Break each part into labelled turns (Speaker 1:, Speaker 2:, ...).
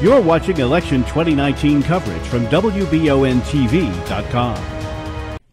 Speaker 1: You're watching election 2019 coverage from WBONTV.com.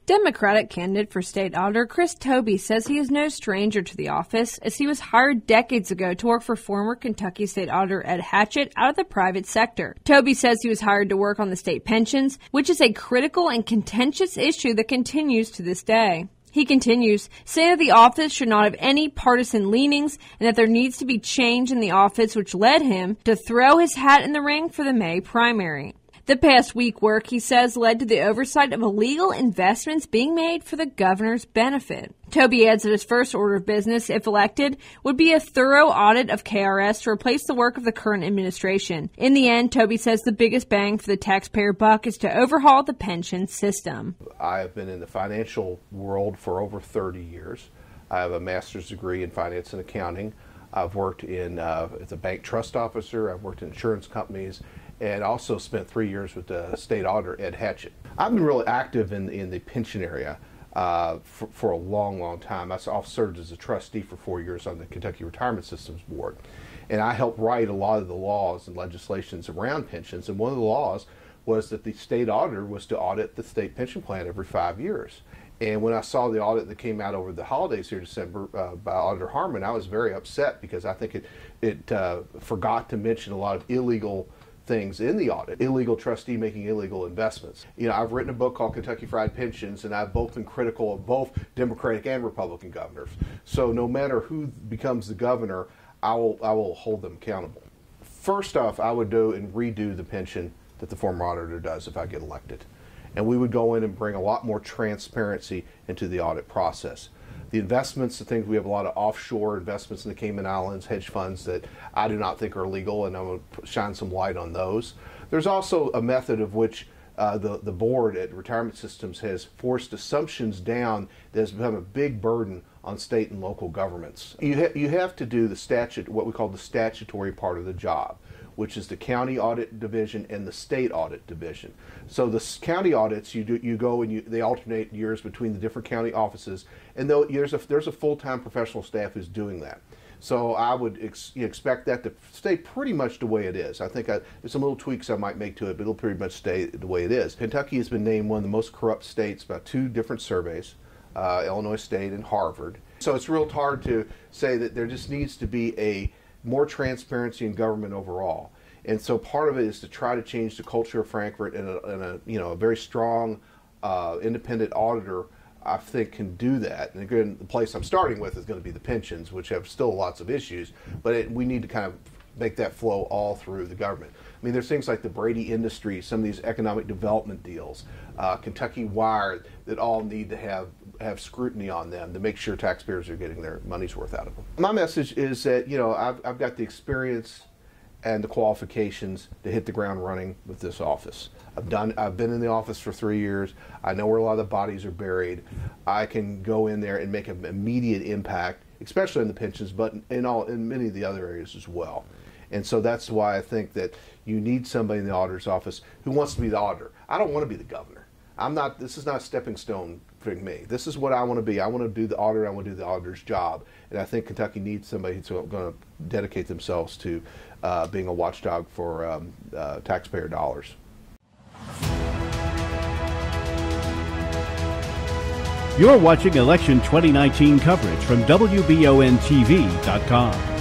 Speaker 2: Democratic candidate for state auditor Chris Tobe says he is no stranger to the office as he was hired decades ago to work for former Kentucky state auditor Ed Hatchett out of the private sector. Tobe says he was hired to work on the state pensions, which is a critical and contentious issue that continues to this day. He continues, saying that the office should not have any partisan leanings and that there needs to be change in the office which led him to throw his hat in the ring for the May primary. The past week work, he says, led to the oversight of illegal investments being made for the governor's benefit. Tobe adds that his first order of business, if elected, would be a thorough audit of KRS to replace the work of the current administration. In the end, Tobe says the biggest bang for the taxpayer buck is to overhaul the pension system.
Speaker 3: I have been in the financial world for over 30 years. I have a master's degree in finance and accounting. I've worked in uh, as a bank trust officer. I've worked in insurance companies, and also spent three years with the state auditor Ed Hatchett. I've been really active in in the pension area. Uh, for, for, a long, long time. I served as a trustee for four years on the Kentucky Retirement Systems Board. And I helped write a lot of the laws and legislations around pensions. And one of the laws was that the state auditor was to audit the state pension plan every five years. And when I saw the audit that came out over the holidays here in December uh, by Auditor Harmon, I was very upset because I think it, it uh, forgot to mention a lot of illegal things in the audit illegal trustee making illegal investments. You know i've written a book called kentucky fried pensions and i've both been critical of both democratic and republican governors. So no matter who becomes the governor i will i will hold them accountable. First off i would do and redo the pension that the former auditor does if i get elected. And we would go in and bring a lot more transparency into the audit process the investments, the things we have a lot of offshore investments in the Cayman Islands, hedge funds that I do not think are legal, and I'm going to shine some light on those. There's also a method of which uh, the the board at Retirement Systems has forced assumptions down that has become a big burden on state and local governments. You ha- you have to do the statute, what we call the statutory part of the job which is the county audit division and the state audit division. So the county audits, you do you go and you they alternate years between the different county offices, and though there's a there's a full time professional staff who's doing that. So I would ex- expect that to stay pretty much the way it is. I think I, there's some little tweaks I might make to it, but it'll pretty much stay the way it is. Kentucky has been named one of the most corrupt states by two different surveys, uh, Illinois State and Harvard. So it's real hard to say that there just needs to be a more transparency in government overall. And so part of it is to try to change the culture of Frankfort and a, a you know a very strong uh, independent auditor. I think can do that. And again, the place I'm starting with is going to be the pensions, which have still lots of issues, but it, we need to kind of make that flow all through the government. I mean, there's things like the Braidy Industries, some of these economic development deals, uh, Kentucky Wire, that all need to have have scrutiny on them to make sure taxpayers are getting their money's worth out of them. My message is that you know I've, I've got the experience and the qualifications to hit the ground running with this office. I've done I've been in the office for 3 years. I know where a lot of the bodies are buried. I can go in there and make an immediate impact, especially in the pensions, but in all in many of the other areas as well. And so that's why I think that you need somebody in the auditor's office who wants to be the auditor. I don't want to be the governor. I'm not. This is not a stepping stone for me. This is what I want to be. I want to do the auditor. I want to do the auditor's job. And I think Kentucky needs somebody who's going to dedicate themselves to uh, being a watchdog for um, uh, taxpayer dollars.
Speaker 1: You're watching election 2019 coverage from WBONTV.com.